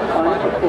I like.